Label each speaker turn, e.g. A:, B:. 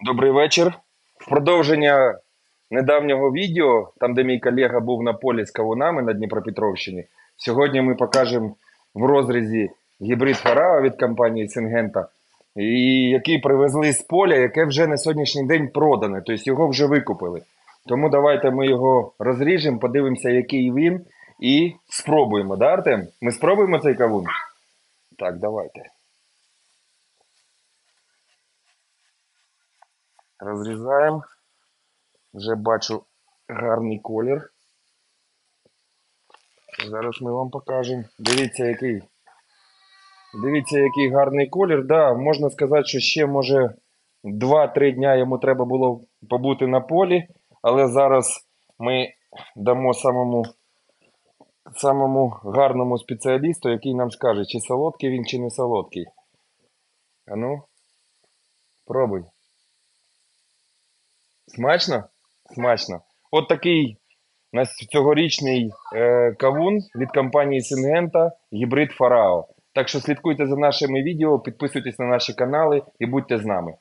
A: Добрий вечір. В продовження недавнього відео, там де мій колега був на полі з кавунами на Дніпропетровщині, сьогодні ми покажемо в розрізі гібрид Фарао від компанії Сингента, який привезли з поля, яке вже на сьогоднішній день продане, тобто його вже викупили. Тому давайте ми його розріжемо, подивимося, який він, і спробуємо, да, Артем? Ми спробуємо цей кавун? Так, давайте. Розрізаємо. Вже бачу гарний колір. Зараз ми вам покажемо. Дивіться, який. Дивіться, який гарний колір. Да, можна сказати, що ще може 2-3 дня йому треба було побути на полі, але зараз ми дамо самому, самому гарному спеціалісту, який нам скаже, чи солодкий він, чи не солодкий. А ну, пробуй. Смачно? Смачно. От такий у нас цьогорічний е, кавун від компанії Сингента гібрид Фарао. Так що слідкуйте за нашими відео, підписуйтесь на наші канали і будьте з нами.